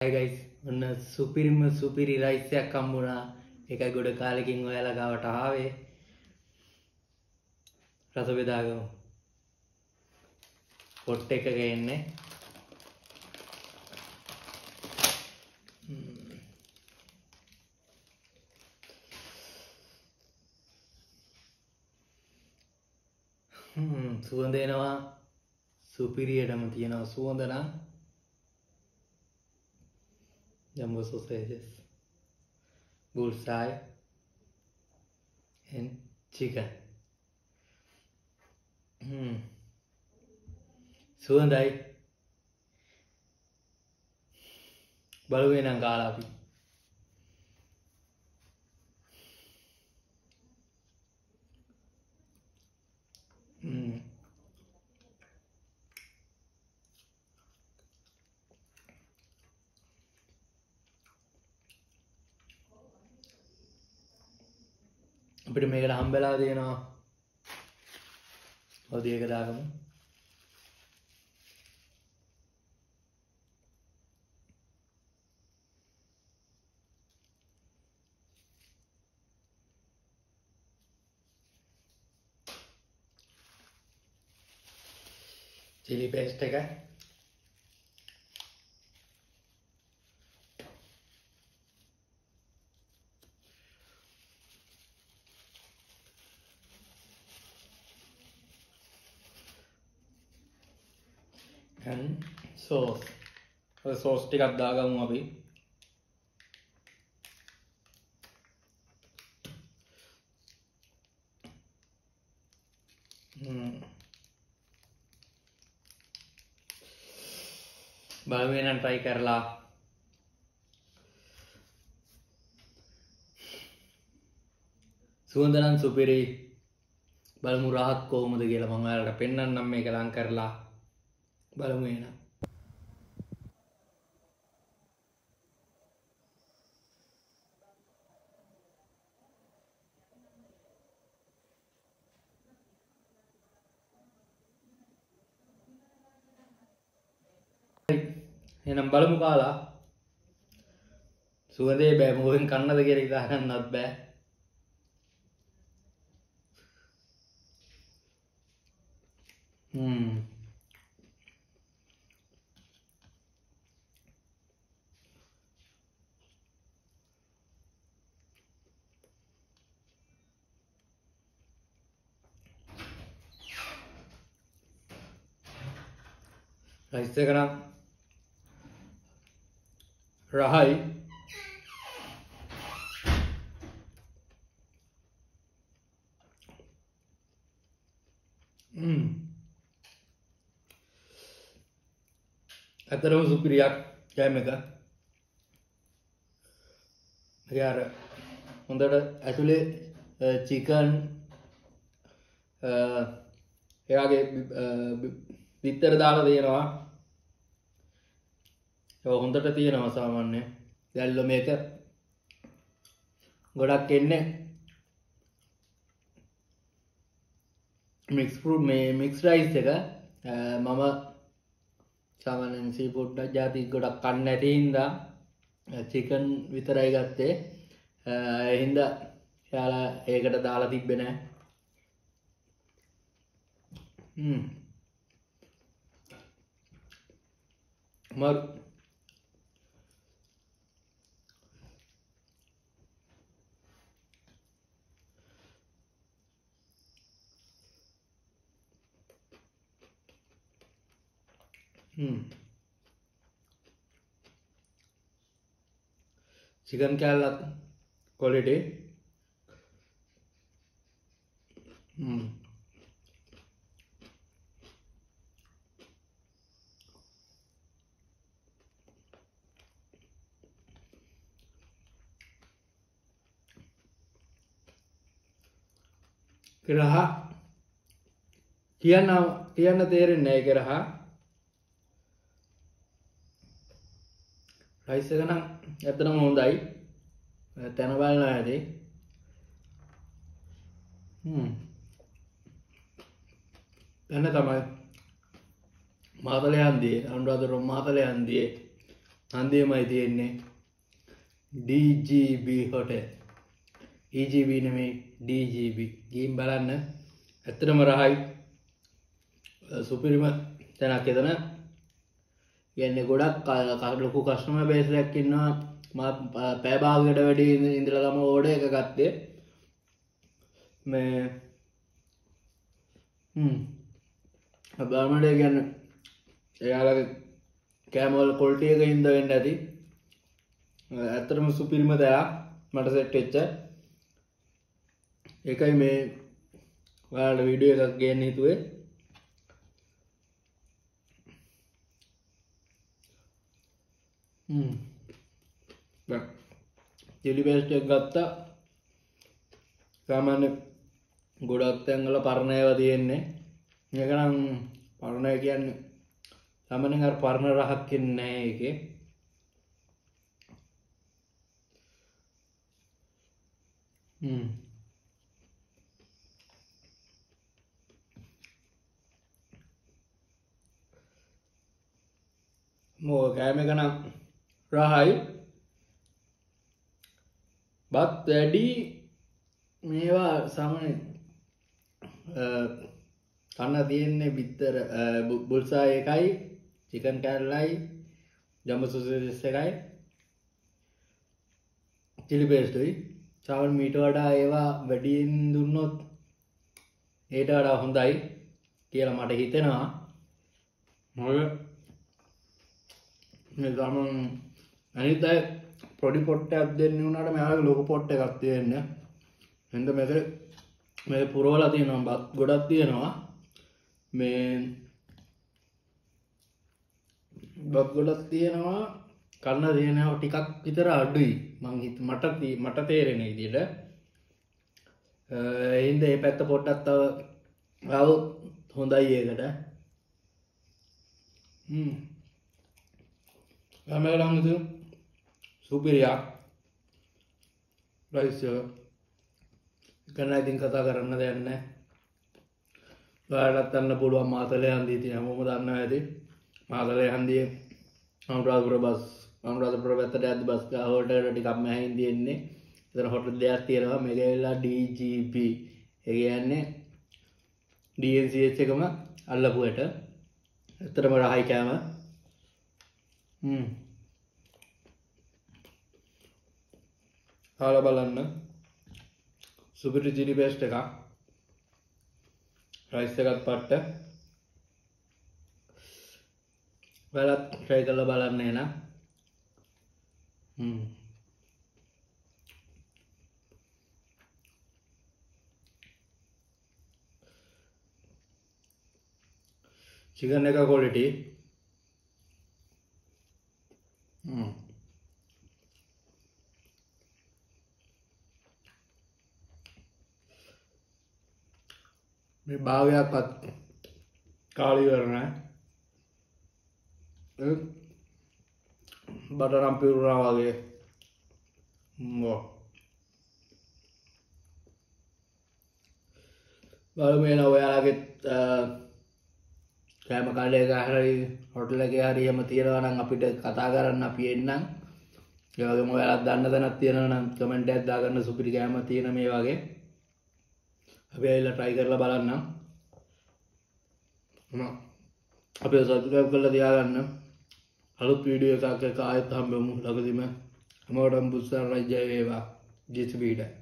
Guys ඔන්න සුපිරිම සුපිරි රයිස්යක් කම්බුණා එකයි ගොඩ කාලෙකින් ඔයාලා ගාවට ආවේ. රස බෙදාගමු. පොට් එකක එන්නේ සුවඳ එනවා. සුපිරියටම තියෙනවා සුවඳ නම්. Jumbo sausages, bullseye, and chicken. Hmm. සුවඳයි බලුවේ නම් කාලා අපි අපිට මේකට හම්බෙලා තියෙනවා. ඔදියක දාගමු. චිලි පේස්ට් එක. And sauce. අද සෝස් ටිකක් දාගමු අපි. බලමු නම් try කරලා සුවඳ නම් සුපිරි බලමු රහත් කොහොමද කියලා මම ඔයාලට පෙන්වන්නම් මේක ලං කරලා බලමු එහෙනම්. එහෙනම් බලමු කාලා. සුවඳේ බෑ මොකෙන් කන්නද කියලා හිතාගන්නත් බෑ. හ්ම්. රයිස් එක නම් රහයි. ඇතරම සුපිරියක් කෑම එක. අර හොඳට ඇතුළේ චිකන් එයාගේ බිත්තර දාලා තියෙනවා හොඳට තියෙනවා සාමාන්‍ය දැල්ල මේක ගොඩක් එන්නේ. මික්ස් ෆෘට් මේ මික්ස් රයිස් එක මම සාමාන්‍යයෙන් සී ෆුඩ් ජාති ගොඩක් කන්න නැති හින්දා චිකන් විතරයි ගත්තේ. හින්දා යාලා ඒකට දාලා තිබ්බේ නැහැ मग हम्म. चिकन क्या क्वालिटी කරහ කියන්න කියන්න තේරෙන්නේ කරහ රයිස් එක නම් ඇත්තටම හොඳයි. තැන බලනවා ඇති තැන තමයි මාතලයන්දී අනුරාධපුර මාතලයන්දී හන්දියමයි තියෙන්නේ. DGB හොටේ EGB නෙමේ DGB ගීම් බලන්න. ඇත්තටම රහයි. සුපිරිම තැනක් එතන. කියන්නේ ගොඩක් ක- ලොකු කස්ටම බේසයක් ඉන්නවා. මත් පෑභාගට වැඩි ඉඳල තම ඕඩ එක ගත්තේ. මේ බාමට ගැන්න එයාලගේ කෑමවල් කොල්ටියක හින්ද වෙන්න ඇති. ඇත්තරම සුපිරිම දයා මට සෙට් එච්ච එකයි මේ ඔයාට විඩිය එකක් ගන්න හිතුවේ. චිලි පේස්ටක් ගත්තා. සාමාන්‍ය ගොඩක් තැන්ගල පරණයව තියෙන්නේ. එකනම් පරණය කියන්නේ සමනින් අර පරණ රහක් කියන්නේ එක මෝ කෑම එකනම් රහයි. බත් වැඩි. මේවා සමන කන්න තියෙන්නේ බිත්තර බුල්සා එකයි චිකන් කැල්ලයි ජම සුසෙස් එකයි. චිලිපේස්ටුයි සවන් මීට වඩා ඒවා වැඩියෙන් දුන්නොත් ඒට වඩා හොඳයි කියලා මට හිතෙනවා. මොය ගමන් අනිත පොඩි පොට්ටක් දෙන්න වුණට මෙයාල ලොක පොට්ට එකක් තියෙන්න. එද මෙක මේ පුරෝලා තියෙනවා බත් ගොඩක් තියෙනවා. මේ බත් ගොඩක් තියෙනවා කන්න තියෙනව ටිකක් විතර අඩුයි. මං හිත මට ති- මට තේරෙන ඉදිට එහින්ද ඒ පැත්ත පොට්ටත් තව රව හොඳයි ඒකට. ගමලංතු සුපිරියක් රයිස් කන්න ඉතින් කතා කරන්න දෙන්න බාටත් අන්න පුළුවන් මාතලය හන්දී තිය හොම දන්න ඇති මාතලය හන්දිය අනුරාදුර බස් අනුරාධපුර පැත්තට ඇත් බස් හෝට ටිකක්ම හැහින් තියෙන්නේ එතන හොට දෙයක් තියෙනවා මෙගවෙල්ලා DGP ඒගන්නේ DNCH එකම අල්ලපුයට එතරම රහයි කෑම හාල බලන්න. සුපිරි චිලි පේස්ට් එකක්. රයිස් එකත් පට්ට. වැලත් ට්‍රයි කල්ල බලන්න එන. චිකන් එක කොලිටි මේ භාවයක්ත් කාලි කරන බටනම් පිරුණා වගේ බල මේන ඔයාලගෙත් කෑම කඩයක හරි හොටලගේ හරිහම තියෙනවනම් අපිට කතා කරන්න අපි එන්නම්. ඒවගේ ඔයාලත් දන්න තැනත් තියෙනවනම් කමෙන්ට් එකක් දාගන්න සුපිරි කෑම තියෙන මේ වගේ. අපි ඇවිල්ලා try කරලා බලන්නම්. අපේ සබස්ක්‍රයිබ් කරලා තියාගන්න. අලුත් වීඩියෝ එකක් එක ආයෙත් හම්බෙමු. ළඟදිම හැමෝටම බුස්සන් රජ්‍ය වේවා. ජිස් බීඩ